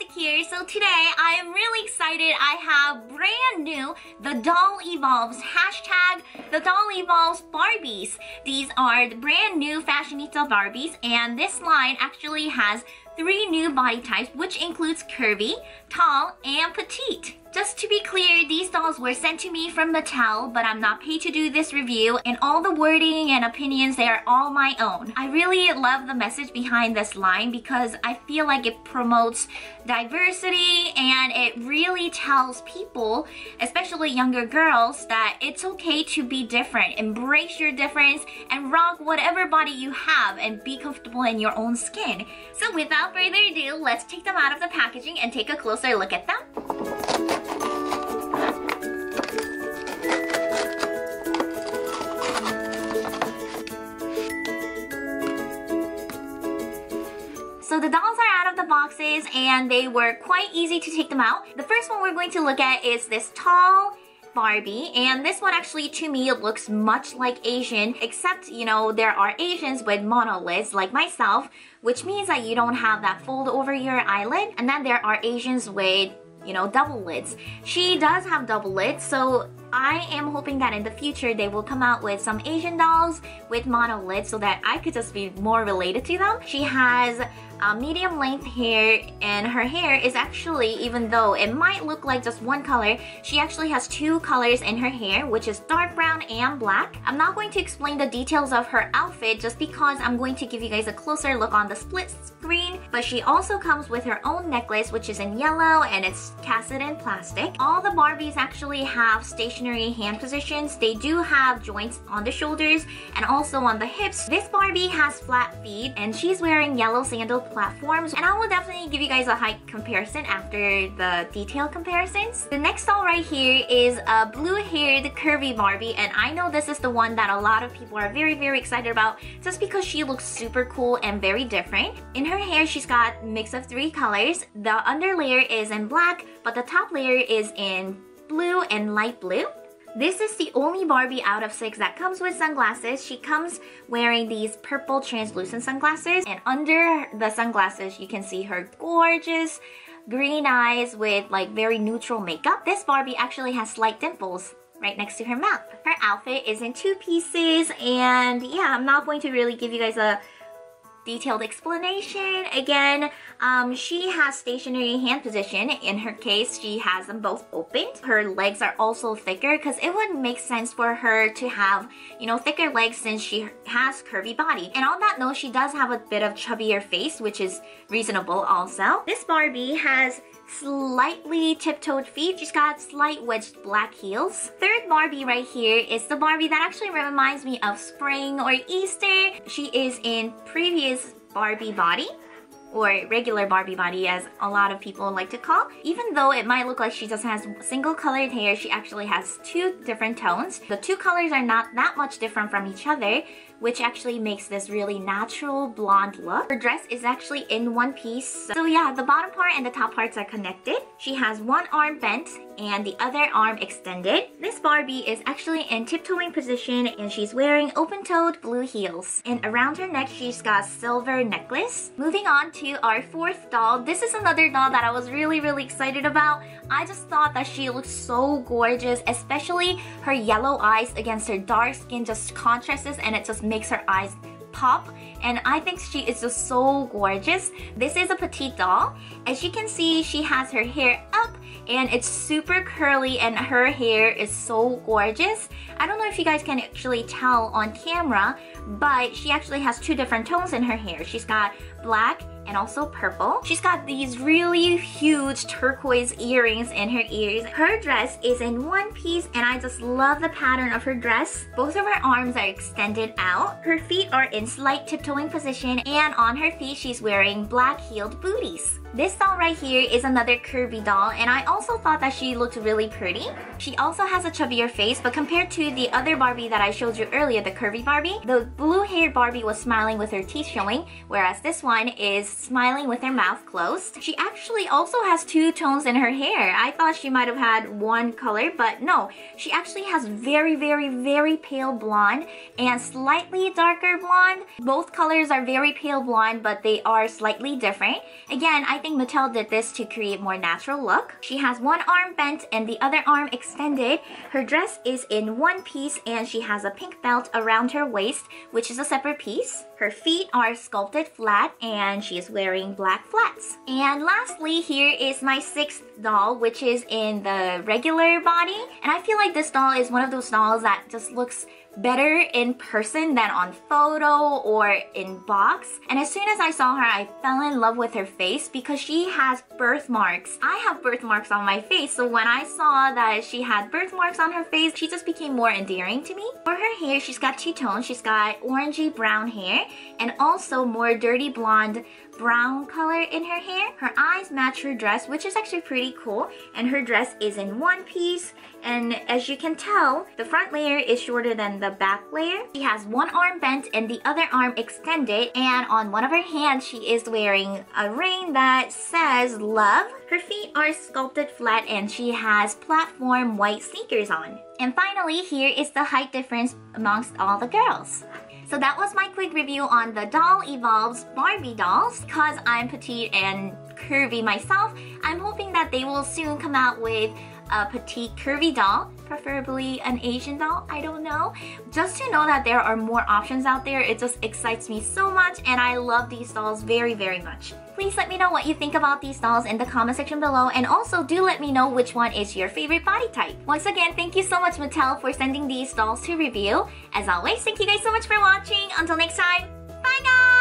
Dollastic here. So today I am really excited. I have brand new The Doll Evolves hashtag The Doll Evolves Barbies. These are the brand new Fashionista Barbies and this line actually has three new body types which includes curvy, tall, and petite. Just to be clear, these dolls were sent to me from Mattel, but I'm not paid to do this review, and all the wording and opinions, they are all my own. I really love the message behind this line because I feel like it promotes diversity and it really tells people, especially younger girls, that it's okay to be different. Embrace your difference and rock whatever body you have and be comfortable in your own skin. So without further ado, let's take them out of the packaging and take a closer look at them. So the dolls are out of the boxes and they were quite easy to take them out. The first one we're going to look at is this tall Barbie and this one actually to me looks much like Asian except you know there are Asians with monolids like myself which means that you don't have that fold over your eyelid and then there are Asians with you know double lids. She does have double lids so I am hoping that in the future they will come out with some Asian dolls with monolids so that I could just be more related to them. She has uh, medium length hair and her hair is actually, even though it might look like just one color, she actually has two colors in her hair which is dark brown and black. I'm not going to explain the details of her outfit just because I'm going to give you guys a closer look on the split screen but she also comes with her own necklace which is in yellow and it's casted in plastic. All the Barbies actually have stationary hand positions. They do have joints on the shoulders and also on the hips. This Barbie has flat feet and she's wearing yellow sandal platforms and I will definitely give you guys a height comparison after the detail comparisons. The next doll right here is a blue-haired curvy Barbie and I know this is the one that a lot of people are very very excited about just because she looks super cool and very different. In her hair she's got mix of three colors. The under layer is in black but the top layer is in blue and light blue. This is the only Barbie out of six that comes with sunglasses. She comes wearing these purple translucent sunglasses and under the sunglasses you can see her gorgeous green eyes with like very neutral makeup. This Barbie actually has slight dimples right next to her mouth. Her outfit is in two pieces and yeah, I'm not going to really give you guys a detailed explanation. Again, um, she has stationary hand position. In her case, she has them both opened. Her legs are also thicker because it wouldn't make sense for her to have, you know, thicker legs since she has curvy body. And on that note, she does have a bit of chubbier face, which is reasonable also. This Barbie has slightly tiptoed feet. She's got slight wedged black heels. Third Barbie right here is the Barbie that actually reminds me of spring or Easter. She is in previous Barbie body or regular Barbie body as a lot of people like to call. Even though it might look like she just has single colored hair, she actually has two different tones. The two colors are not that much different from each other, which actually makes this really natural blonde look. Her dress is actually in one piece. So yeah, the bottom part and the top parts are connected. She has one arm bent and the other arm extended. This Barbie is actually in tiptoeing position and she's wearing open-toed blue heels. And around her neck, she's got silver necklace. Moving on to our fourth doll. This is another doll that I was really, really excited about. I just thought that she looked so gorgeous, especially her yellow eyes against her dark skin just contrasts and it just makes her eyes pop and I think she is just so gorgeous. This is a petite doll. As you can see, she has her hair up and it's super curly and her hair is so gorgeous. I don't know if you guys can actually tell on camera, but she actually has two different tones in her hair. She's got black and also purple. She's got these really huge turquoise earrings in her ears. Her dress is in one piece and I just love the pattern of her dress. Both of her arms are extended out. Her feet are in slight tiptoeing position and on her feet she's wearing black heeled booties. This doll right here is another curvy doll and I also thought that she looked really pretty. She also has a chubbier face but compared to the other Barbie that I showed you earlier, the curvy Barbie, the blue haired Barbie was smiling with her teeth showing whereas this one is smiling with her mouth closed. She actually also has two tones in her hair. I thought she might have had one color, but no. She actually has very, very, very pale blonde and slightly darker blonde. Both colors are very pale blonde, but they are slightly different. Again, I think Mattel did this to create more natural look. She has one arm bent and the other arm extended. Her dress is in one piece and she has a pink belt around her waist, which is a separate piece. Her feet are sculpted flat and she is wearing black flats. And lastly, here is my sixth doll, which is in the regular body. And I feel like this doll is one of those dolls that just looks better in person than on photo or in box. And as soon as I saw her, I fell in love with her face because she has birthmarks. I have birthmarks on my face, so when I saw that she had birthmarks on her face, she just became more endearing to me. For her hair, she's got two tones. She's got orangey brown hair and also more dirty blonde brown color in her hair. Her eyes match her dress, which is actually pretty cool. And her dress is in one piece. And as you can tell, the front layer is shorter than the back layer. She has one arm bent and the other arm extended. And on one of her hands, she is wearing a ring that says love. Her feet are sculpted flat and she has platform white sneakers on. And finally, here is the height difference amongst all the girls. So that was my quick review on the Doll Evolves Barbie dolls. Because I'm petite and curvy myself, I'm hoping that they will soon come out with a petite curvy doll, preferably an Asian doll, I don't know. Just to know that there are more options out there, it just excites me so much and I love these dolls very, very much. Please let me know what you think about these dolls in the comment section below and also do let me know which one is your favorite body type. Once again, thank you so much Mattel for sending these dolls to review. As always, thank you guys so much for watching. Until next time, bye guys!